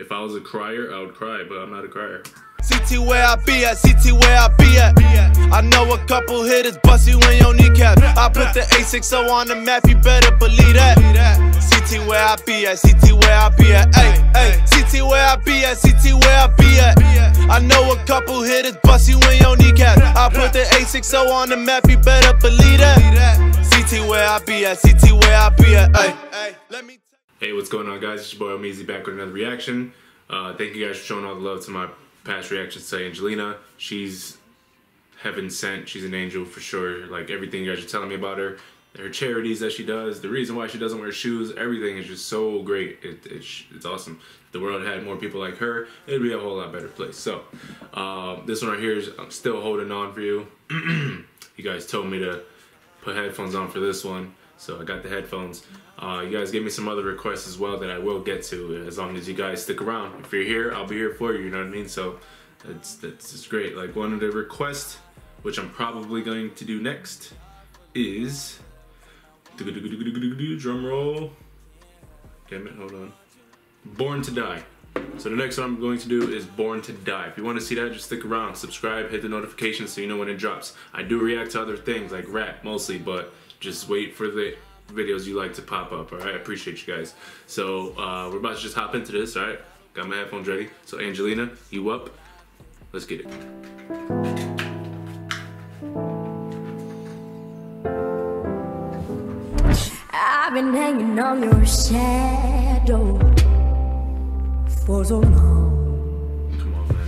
If I was a crier, I would cry, but I'm not a crier. CT where I be at, CT where I be at. I know a couple hitters bust you in your kneecap. I put the A60 on the map, you better believe that. CT where I be at, CT where I be at. Hey, hey, CT where I be at, CT where I be at. I know a couple hitters bust you in your kneecap. I put the A60 on the map, you better believe that. CT where I be at, CT where I be at. Hey, hey, let me. Hey, what's going on, guys? It's your boy Omeezy back with another reaction. Uh, thank you guys for showing all the love to my past reactions to Angelina. She's heaven sent. She's an angel for sure. Like everything you guys are telling me about her, her charities that she does, the reason why she doesn't wear shoes, everything is just so great. It, it's, it's awesome. If the world had more people like her, it'd be a whole lot better place. So, uh, this one right here is I'm still holding on for you. you guys told me to put headphones on for this one, so I got the headphones. Uh, you guys gave me some other requests as well that I will get to as long as you guys stick around. If you're here, I'll be here for you. You know what I mean? So that's that's just great. Like one of the requests, which I'm probably going to do next, is drum roll. Damn it! Hold on. Born to Die. So the next one I'm going to do is Born to Die. If you want to see that, just stick around, subscribe, hit the notifications so you know when it drops. I do react to other things like rap mostly, but just wait for the videos you like to pop up, alright? I appreciate you guys. So uh, we're about to just hop into this, alright? Got my headphones ready. So Angelina, you up? Let's get it. I've been hanging on your shadow for so long. Come on, man.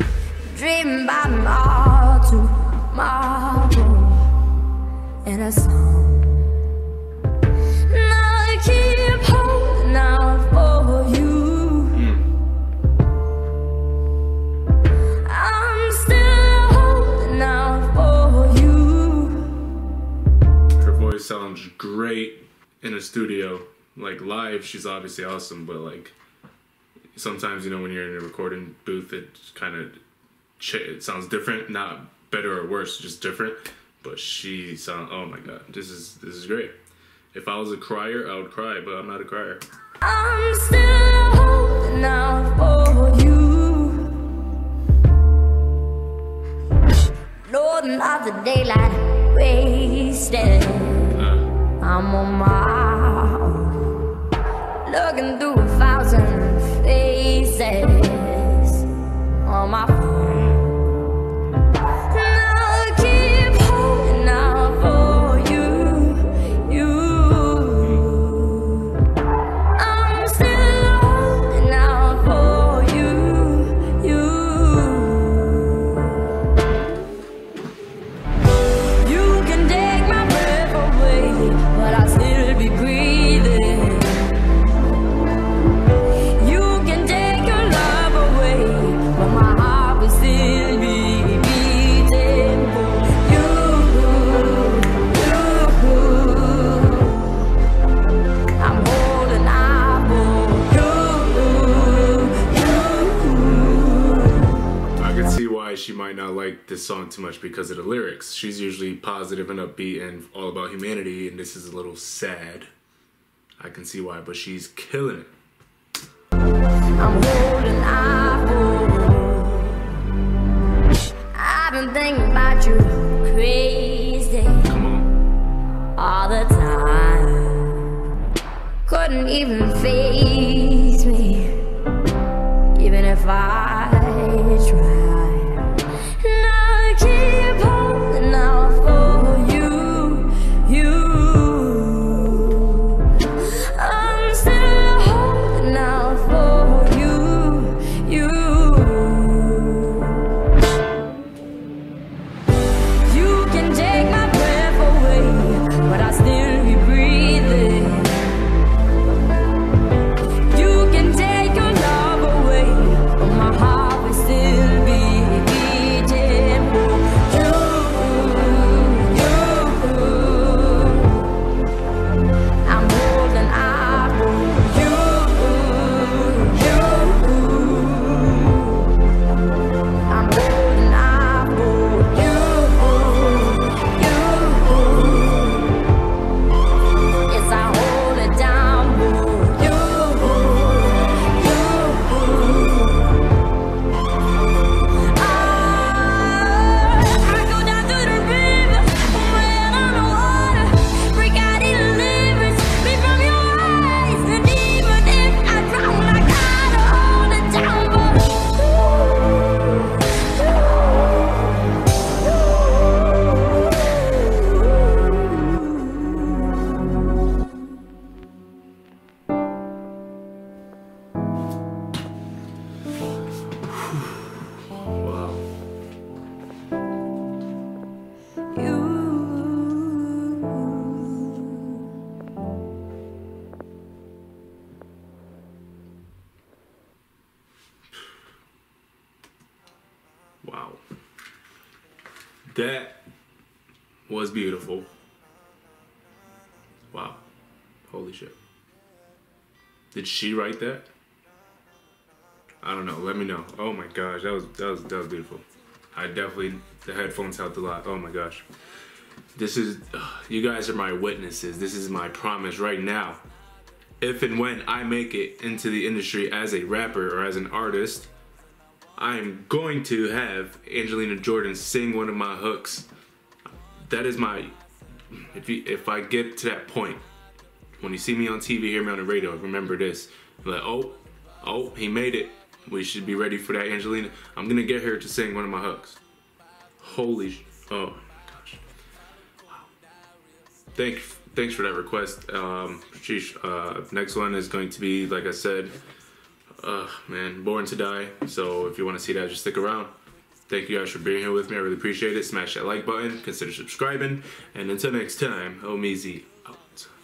Dreaming about tomorrow in a song. Now I keep holding out for you. Sounds great in a studio. Like live, she's obviously awesome, but like sometimes you know when you're in a recording booth, it kind of ch- it sounds different, not better or worse, just different. But she sound oh my god, this is this is great. If I was a crier, I would cry, but I'm not a crier. I'm still holding out for you. Lord, not the daylight wasted. Uh, I'm on my own, looking through a like this song too much because of the lyrics. She's usually positive and upbeat and all about humanity, and this is a little sad. I can see why, but she's killing it. I'm holding I've thinking about you crazy Come on. all the time. Couldn't even face me, even if I tried. That was beautiful. Wow. Holy shit. Did she write that? I don't know. Let me know. Oh my gosh, that was that was that was beautiful. I definitely the headphones helped a lot. Oh my gosh. This is ugh, you guys are my witnesses. This is my promise right now. If and when I make it into the industry as a rapper or as an artist, I'm going to have Angelina Jordan sing one of my hooks. That is my if you if I get to that point, when you see me on TV, hear me on the radio, remember this. Like, oh, oh, he made it. We should be ready for that, Angelina. I'm gonna get her to sing one of my hooks. Holy, sh- oh my gosh. Wow. Thank, thanks for that request, um, sheesh. Uh, next one is going to be, like I said, uh, man, Born to Die. So if you want to see that, just stick around. Thank you guys for being here with me. I really appreciate it. Smash that like button. Consider subscribing. And until next time, Omeezy